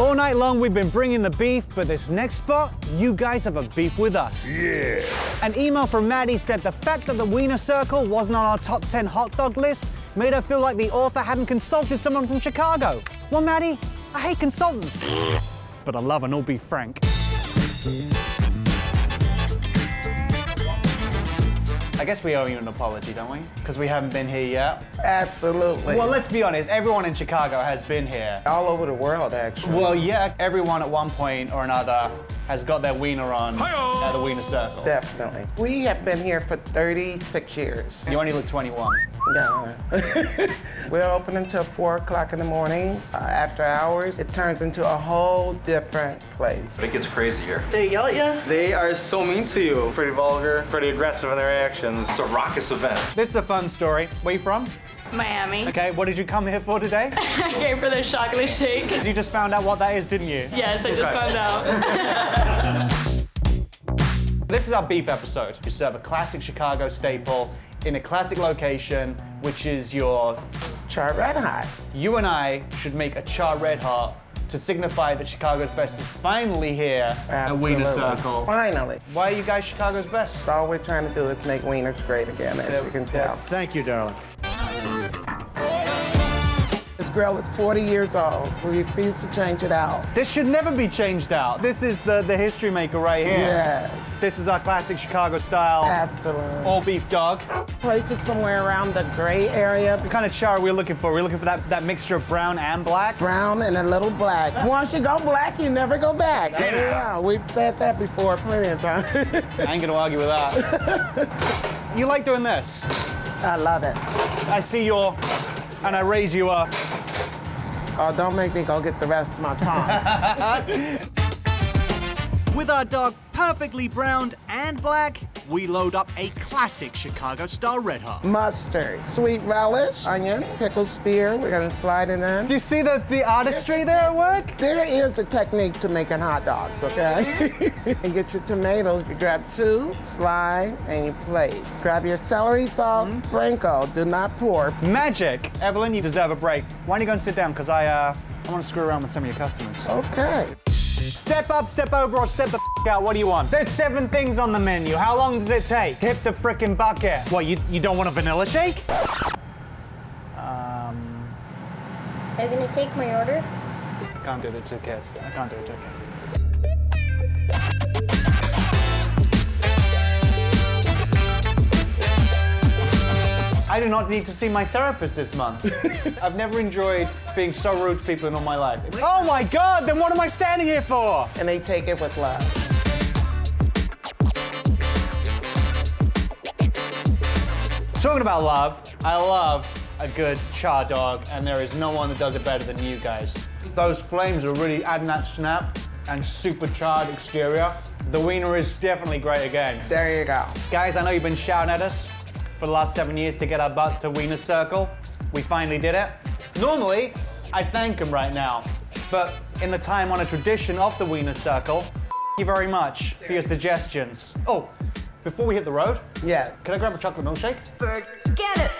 All night long, we've been bringing the beef, but this next spot, you guys have a beef with us. Yeah. An email from Maddie said the fact that the Wiener Circle wasn't on our top 10 hot dog list made her feel like the author hadn't consulted someone from Chicago. Well, Maddie, I hate consultants, but I love an all beef Frank. I guess we owe you an apology, don't we? Because we haven't been here yet. Absolutely. Well, let's be honest, everyone in Chicago has been here. all over the world, actually. Well, yeah, everyone at one point or another has got their wiener on at the Wiener Circle. Definitely. We have been here for 36 years. You only look 21. Yeah. We're open until 4 o'clock in the morning. Uh, after hours, it turns into a whole different place. It gets crazy here. They yell at you? They are so mean to you. Pretty vulgar, pretty aggressive in their actions. It's a raucous event. This is a fun story. Where you from? Miami. Okay, what did you come here for today? I came for the chocolate shake. you just found out what that is, didn't you? Yes, I just found out. This is our beef episode. We serve a classic Chicago staple in a classic location, which is your. Char Red Hot. You and I should make a char red hot to signify that Chicago's best is finally here Absolutely. at Wiener Circle. Finally. Why are you guys Chicago's best? All we're trying to do is make wieners great again, as you can tell. Thank you, darling. This grill is 40 years old. We refuse to change it out. This should never be changed out. This is the, the history maker right here. Yes, This is our classic Chicago style absolutely. all beef dog. Place it somewhere around the gray area. What kind of char are we looking for? We're looking for that, that mixture of brown and black. Brown and a little black. Once you go black, you never go back. Yeah, we've said that before plenty of times. I ain't gonna argue with that. you like doing this? I love it. I see your, and I raise you up. Oh, don't make me go get the rest of my tongs. With our dog perfectly browned and black, we load up a classic Chicago style red hot. Mustard, sweet relish, onion, pickle spear. We're gonna slide it in. Do you see the, the artistry there at work? There is a technique to making hot dogs, okay? and get your tomatoes, you grab two, slide, and you place. Grab your celery salt, sprinkle, do not pour. Magic. Evelyn, you deserve a break. Why don't you go and sit down? Because I, uh, I want to screw around with some of your customers. Okay. Step up, step over, or step the f- out. What do you want? There's seven things on the menu. How long does it take? Tip the frickin' bucket. What, you, you don't want a vanilla shake? Um, Are you gonna take my order? I can't do it, it's okay. I can't do it, it's okay. I do not need to see my therapist this month. I've never enjoyed being so rude to people in all my life. Oh my god, then what am I standing here for? And they take it with love. Talking about love, I love a good char dog, and there is no one that does it better than you guys. Those flames are really adding that snap and super charred exterior. The wiener is definitely great again. There you go. Guys, I know you've been shouting at us for the last seven years to get our butts to Wiener Circle. We finally did it. Normally, I thank them right now, but in the time on a tradition of the Wiener Circle, thank you very much for your suggestions. Oh, before we hit the road, Yeah. can I grab a chocolate milkshake? Forget it.